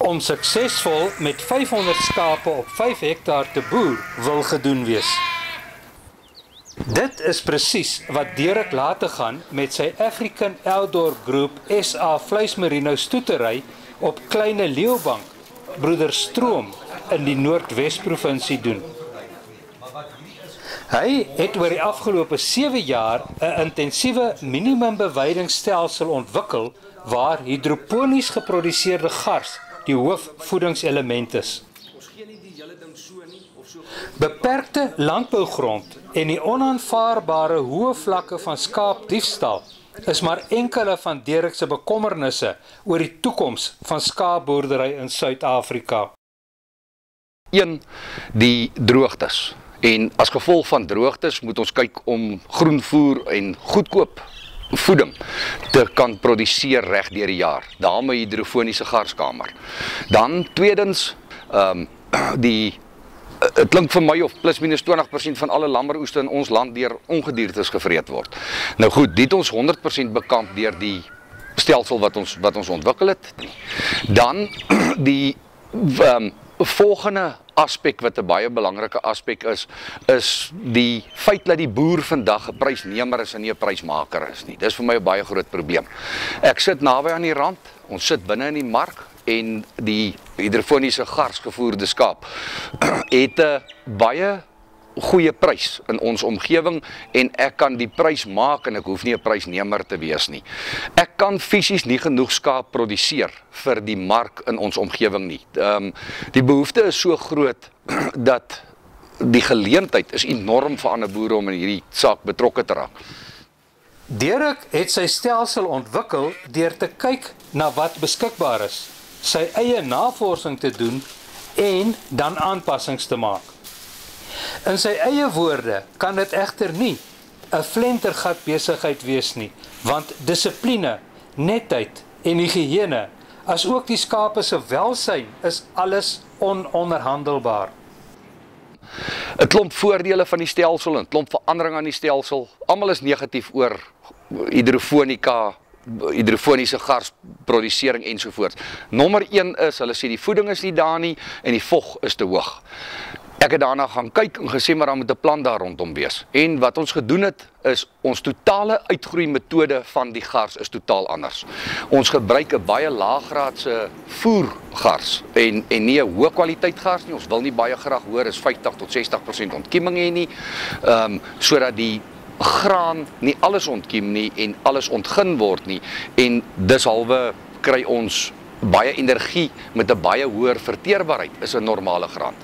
om suksesvol met 500 skape op 5 hektaar te boer wil gedoen wees. Dit is presies wat Derek laat gaan met sy African Outdoor Group SA vleismerino stoetery op Kleine Leeubank, Broeder Stroom in die Noordwes provinsie doen. Hy het oor die afgelope 7 jaar 'n intensiewe minimumbeweidingstelsel ontwikkel waar hidroponies geproduseerde gars die hoofvoedingselement is. Beperkte landbougrond en die onaanvaarbare hoë vlakke van skaapdiefstal is maar enkele van Derek se bekommernisse oor die toekoms van skaapboerdery in Suid-Afrika. 1 die droogtes. En as gevolg van droogtes moet ons kyk om groenvoer en goedkoop voeding te kan produseer reg deur die jaar. Daarmee hidrofoniese garskamer. Dan tweedens ehm um, die dit klink vir my of plus minus 20% van alle lammeroeste in ons land deur ongediertes gevreet word. Nou goed, dit ons 100% bekamp deur die stelsel wat ons wat ons ontwikkel het. Dan die ehm um, volgende aspek wat 'n baie belangrike aspek is, is die feit dat die boer vandag 'n prysnemer is en nie 'n prysmaker is nie. Dis vir my 'n baie groot probleem. Ek sit naby aan die rand. Ons sit binne in die mark en die hidrofoniese garsgevoerde skaap het 'n baie goeie prys in ons omgewing en ek kan die prys maak en ek hoef nie 'n prysnemer te wees nie. Ek kan fisies nie genoeg skaap produseer vir die mark in ons omgewing nie. Ehm um, die behoefte is so groot dat die geleentheid is enorm vir ander boere om in hierdie saak betrokke te raak. Derek het sy stelsel ontwikkel deur te kyk na wat beskikbaar is, sy eie navorsing te doen en dan aanpassings te maak. In sy eie woorde kan dit egter nie 'n flentergat besigheid wees nie, want dissipline, netheid en higiëne, asook die skape se welsyn is alles ononderhandelbaar. 'n Klomp voordele van die stelsel en klomp verandering aan die stelsel. Almal is negatief oor hidrofonika hidrofoniese garsprodusering ensovoorts. Nommer 1 is hulle sê die voeding is nie daar nie en die vog is te hoog. Ek het daarna gaan kyk en gesê maar dan moet 'n plan daar rondom wees. En wat ons gedoen het is ons totale uitgroei metode van die gars is totaal anders. Ons gebruik 'n baie laaggraadse voergars en en nie 'n hoë kwaliteit gars nie. Ons wil nie baie graag hoor is 50 tot 60% ontkieming hê nie. Ehm um, sodat die graan nie alles ontkiem nie en alles ontgin word nie en dis halwe kry ons baie energie met 'n baie hoër verteerbaarheid is 'n normale graan.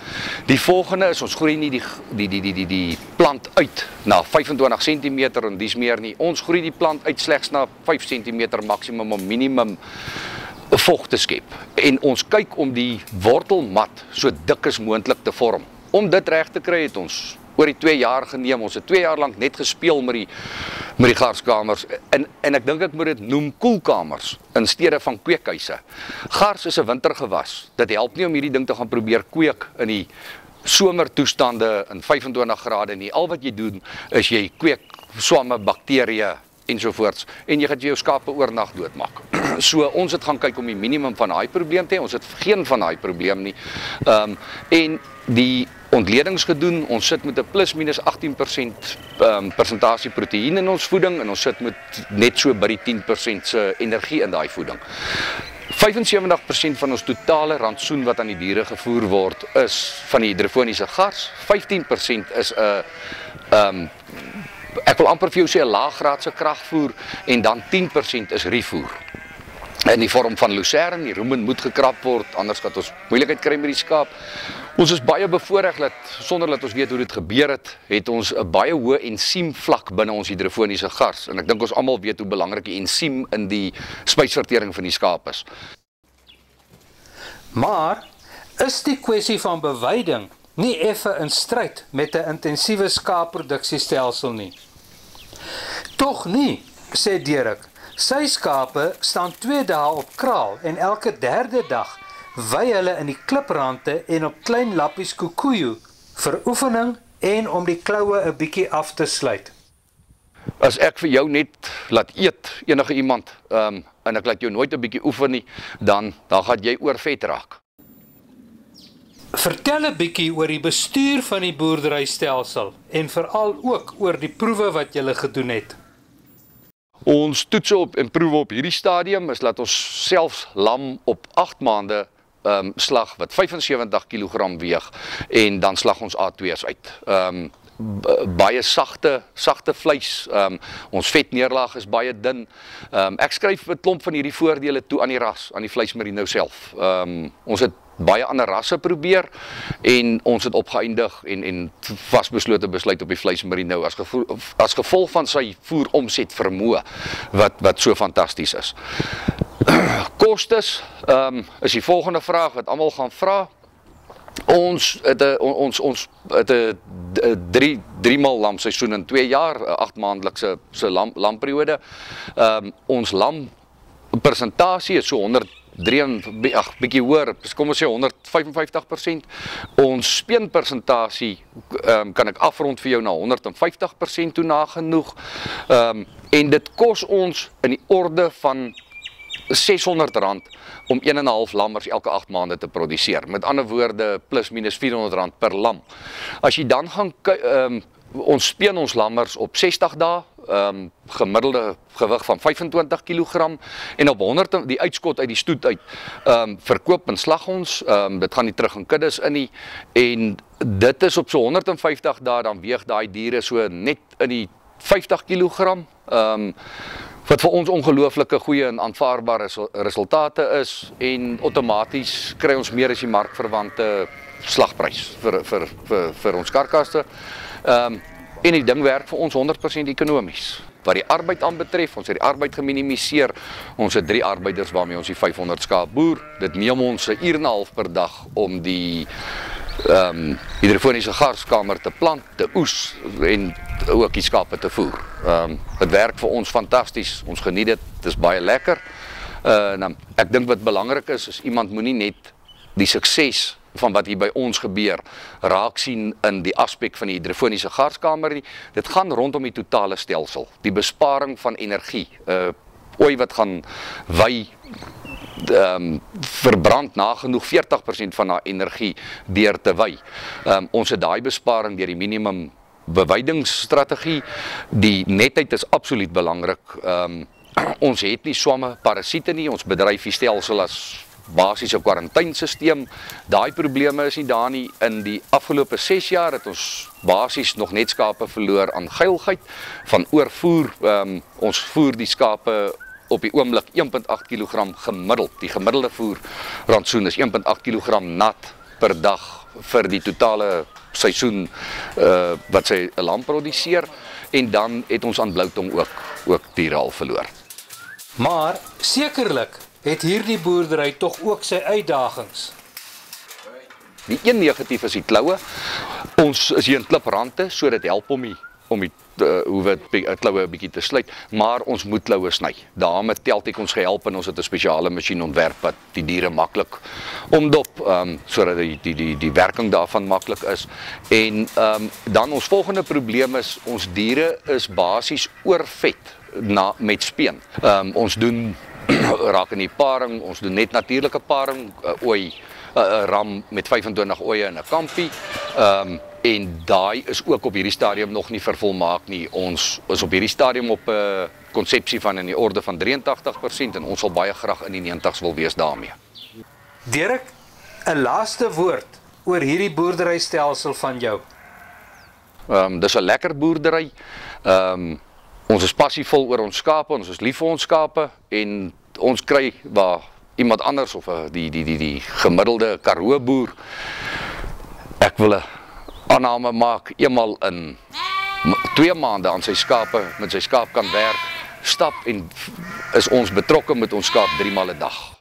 Die volgende is ons groei nie die die die die die die plant uit na 25 cm en dis meer nie. Ons groei die plant uit slegs na 5 cm maksimum om minimum vog te skep. En ons kyk om die wortelmat so dik as moontlik te vorm. Om dit reg te kry het ons oor die 2 jaar geneem. Ons het 2 jaar lank net gespeel met die met die garskamers en en ek dink ek moet dit noem koelkamers in steede van kweekhuise. Gars is 'n wintergewas. Dit help nie om hierdie ding te gaan probeer kweek in die somertoestande in 25 grade nie. Al wat jy doen is jy kweek swamme, bakterieë ensovoorts en jy gaan jou skape oornag doodmaak. so ons het gaan kyk om die minimum van daai probleem te hê. Ons het geen van daai probleem nie. Ehm um, en die ontledings gedoen. Ons sit met 'n plus minus 18% ehm persentasie proteïen in ons voeding en ons sit met net so by die 10% se energie in daai voeding. 75% van ons totale rantsoen wat aan die diere gevoer word is van die hidrofoniese gars. 15% is 'n ehm um, ek wil amper vir jou sê 'n laaggraadse kragvoer en dan 10% is rifoer in die vorm van lucerne, die roemen moet gekrap word, anders gaan ons moeilikheid kry met die skaap. Ons is baie bevoordeel dat sonder dat ons weet hoe dit gebeur het, het ons 'n baie hoë ensiem vlak binne ons hidrofoniese gars en ek dink ons almal weet hoe belangrik die ensiem in die spysvertering van die skaap is. Maar is die kwessie van beweiding nie effe in stryd met 'n intensiewe skaapproduksiestelsel nie? Tog nie, sê Derek. Sy skape staan 2 dae op kraal en elke derde dag wy hulle in die kliprande en op klein lappies kokoejo vir oefening en om die kloue 'n bietjie af te sluit. as ek vir jou net laat eet enige iemand, ehm um, en ek laat jou nooit 'n bietjie oefen nie, dan dan gaan jy oorvet raak. Vertel 'n bietjie oor die bestuur van die boerderystelsel en veral ook oor die proewe wat jy gele gedoen het. Ons toets op en proewe op hierdie stadium is dat ons selfs lam op 8 maande ehm um, slag wat 75 kg weeg en dan slag ons A2's uit. Ehm um, baie sagte sagte vleis. Ehm um, ons vetneerlaag is baie dun. Ehm um, ek skryf 'n klomp van hierdie voordele toe aan die ras, aan die vleismerino self. Ehm um, ons het baie ander rasse probeer en ons het opgeëindig en en vasbeslote besluit op die vleismerino as gevolg as gevolg van sy voer omset vermoë wat wat so fantasties is. Kostes ehm um, is die volgende vraag wat almal gaan vra. Ons het 'n ons ons het 'n 3 3 maal lam seisoen in 2 jaar, 8 maandelikse se lam lamperiode. Ehm um, ons lam persentasie is so 103 ag bietjie hoër, kom ons sê 155%. Ons speen persentasie ehm um, kan ek afrond vir jou na 150% toe nagenoeg. Ehm um, en dit kos ons in die orde van R600 om 1.5 lammers elke 8 maande te produseer. Met ander woorde plus minus R400 per lam. As jy dan gaan ehm um, ons speen ons lammers op 60 dae, ehm um, gemiddelde gewig van 25 kg en op 100 die uitskot uit die stoet uit ehm um, verkoop en slag ons. Ehm um, dit gaan nie terug in kuddes in nie en dit is op so 150 dae dan weeg daai diere so net in die 50 kg. Ehm um, wat vir ons ongelooflike goeie en aanvaarbare resultate is en outomaties kry ons meer as die markverwante slagprys vir vir vir vir ons karkasse. Ehm um, en die ding werk vir ons 100% ekonomies. Wat die arbeid aanbetref, ons het die arbeid geminimaliseer. Ons het 3 arbeiders waarmee ons die 500 skaap boer. Dit neem ons 'n uur en 'n half per dag om die ehm um, hidrofoniese garskamer te plant, te oes en ook die skape te voer. Ehm um, dit werk vir ons fantasties. Ons geniet dit. Dit is baie lekker. Uh nou ek dink wat belangrik is is iemand moenie net die sukses van wat hier by ons gebeur raak sien in die aspek van die hidrofoniese garskamer nie. Dit gaan rondom die totale stelsel, die besparing van energie. Uh ooi wat gaan wy ehm um, verbrand nagenoeg 40% van haar energie deur te wy. Ehm um, ons het daai besparing deur die minimum bewydingstrategie. Die netheid is absoluut belangrik. Ehm um, ons het nie swamme parasiete nie. Ons bedryf die stelsel as basiese kwarantynstelsel. Daai probleme is nie daar nie. In die afgelope 6 jaar het ons basies nog net skape verloor aan geilheid van oorvoer. Um, ons voer die skape op die oomblik 1.8 kg gemiddeld. Die gemiddelde voer rantsoen is 1.8 kg nat per dag vir die totale seisoen uh wat sy 'n lam produseer en dan het ons aan Bloutong ook ook diere al verloor. Maar sekerlik het hierdie boerdery tog ook sy uitdagings. Die een negatief is die kloue. Ons is hier in kliprande, so dit help om die om die uh, hoe wat 'n kloue 'n bietjie te sluit, maar ons moet kloue sny. Daarmee Teltek ons gehelp en ons het 'n spesiale masjien ontwerp wat die diere maklik omdop, ehm um, sodat die die die die werking daarvan maklik is. En ehm um, dan ons volgende probleem is ons diere is basies oorvet na met speen. Ehm um, ons doen raak in die paring, ons doen net natuurlike paring, uh, ooi 'n uh, uh, ram met 25 oeye in 'n kampie. Ehm um, en daai is ook op hierdie stadium nog nie vervolmaak nie. Ons is op hierdie stadium op 'n uh, konsepsie van in die orde van 83% en ons sal baie graag in die 90s wil wees daarmee. Dirk, 'n laaste woord oor hierdie boerderystelsel van jou. Ehm um, dis 'n lekker boerdery. Ehm um, ons is passievol oor ons skape, ons is lief vir ons skape en ons kry waar iemand anders of uh, die die die die gemiddelde Karoo boer ek wil 'n aanname maak eenmal in 2 maande aan sy skape met sy skaap kan werk, stap en is ons betrokke met ons skaap 3 maal 'n dag.